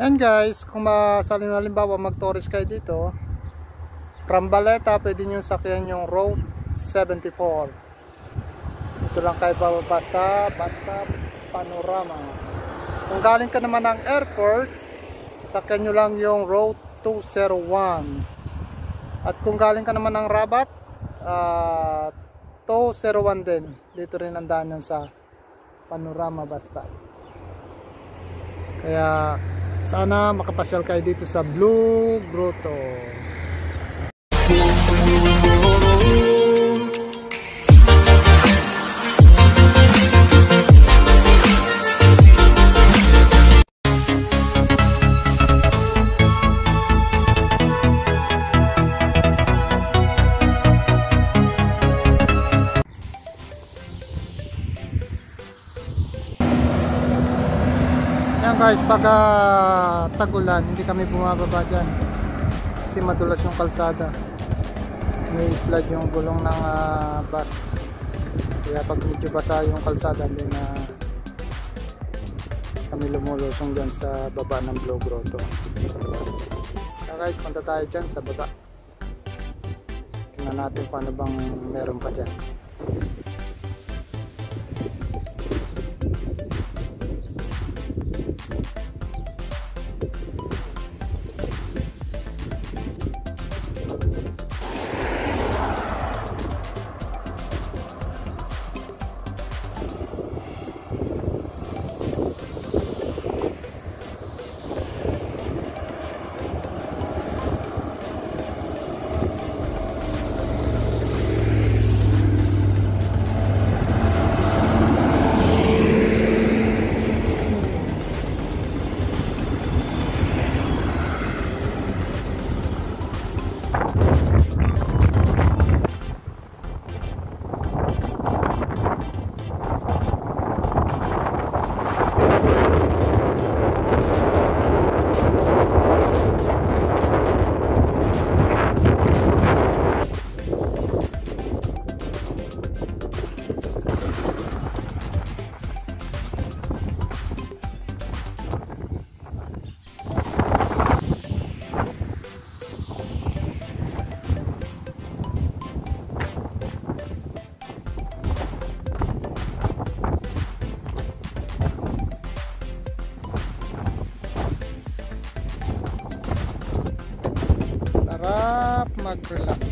Yan guys, kung masalin halimbawa mag-tourist kayo dito, from Baleta pwede nyo sakyan yung road 74. Ito lang kayo bababa sa Bata Panorama. Kung galing ka naman ng airport, sakyan nyo lang yung road 201. At kung galing ka naman ng Rabat, uh, 201 din. Dito rin ang daan sa Panorama basta. Kaya sana makapasyal kayo dito sa Blue Grotto. Guys, pag uh, tagulan, hindi kami bumababa dyan. Kasi madulas yung kalsada. May slide yung gulong ng uh, bus. Kaya pag medyo basa yung kalsada, hindi na kami lumulusong dyan sa baba ng Blue Grotto. Kaya guys, punta tayo dyan sa baba. Tingnan natin kung ano bang meron pa dyan. Sarap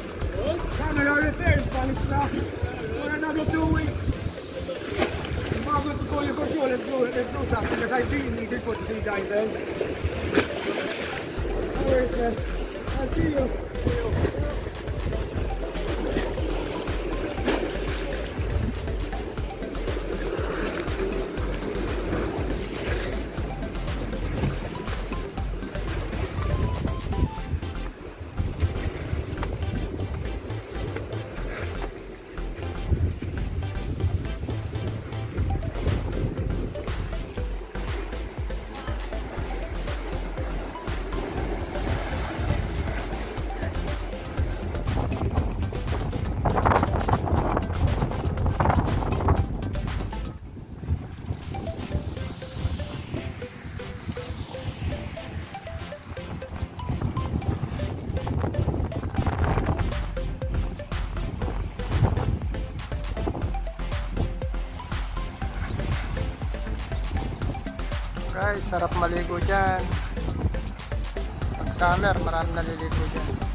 Camera repairs, palissa. For another two weeks. I'm going to call you for sure. Let's do, let's do something. Because I've been needed for three times. How is that? I'll see you. Guys, sarap maligo dyan. Pag summer, marami naliligo dyan.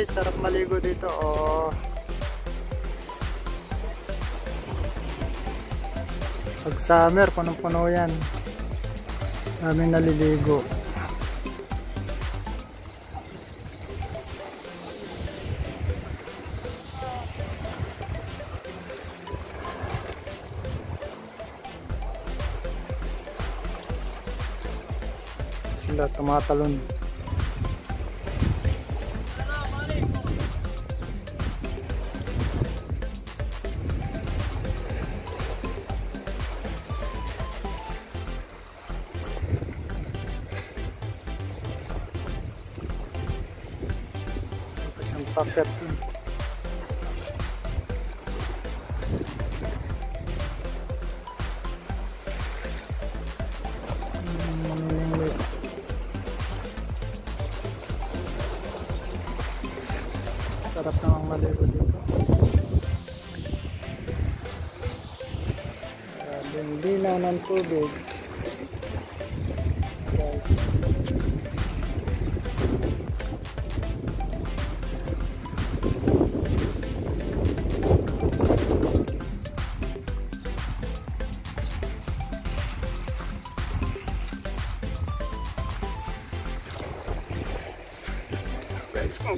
Guys, sarap maligo dito. Oh. Pag summer, punong-puno yan. Daming naliligo. Sila tumatalon. Isang packet dun. Mm, Sarap namang maligo dito. Grabing linaw ng tubig.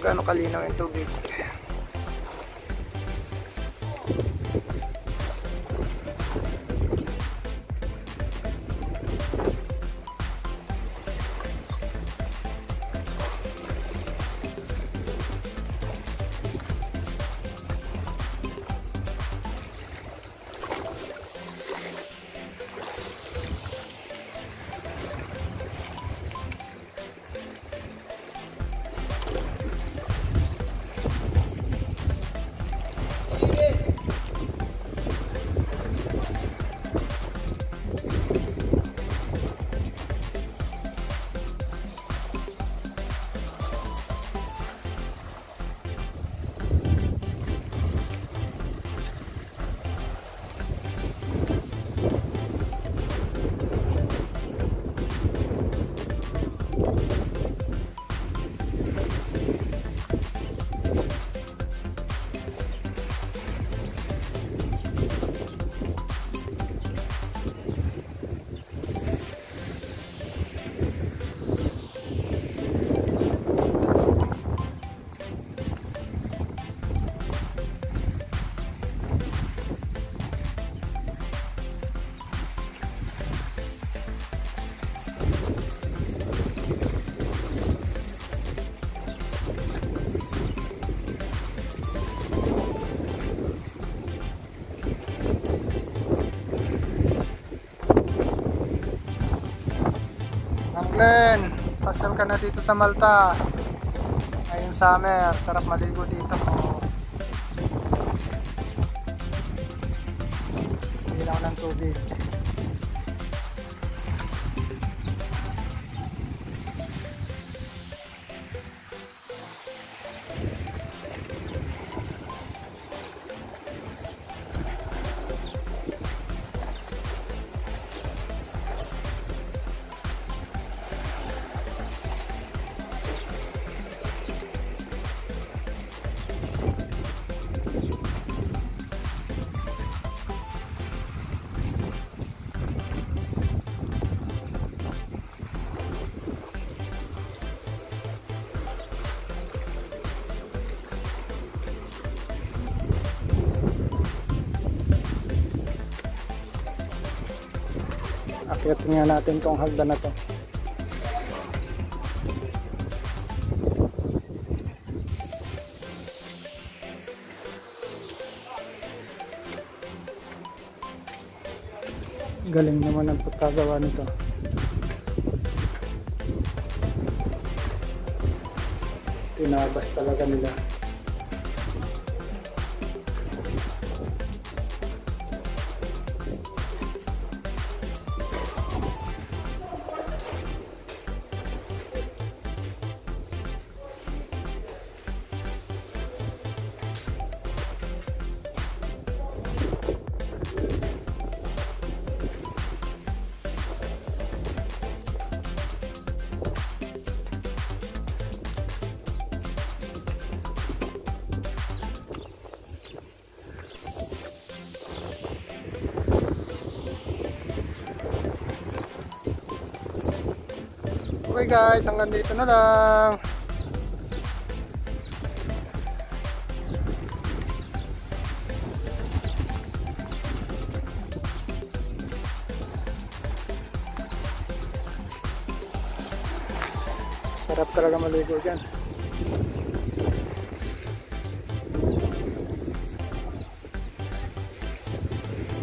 Gaano kalinaw yung tubig pasyal ka na dito sa Malta. Ngayong summer, sarap maligo dito. Ilaw ng tubig. Akyatin nga natin tong hagdan na to. Galing naman ang pagkagawa nito. Tinabas talaga nila. Okay guys, hanggang dito na lang. Sarap talaga maligo dyan.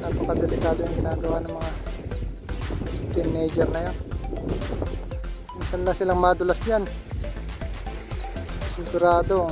Napakadelikado yung ginagawa ng mga teenager na yan. Lang silang madulas dyan. Sigurado.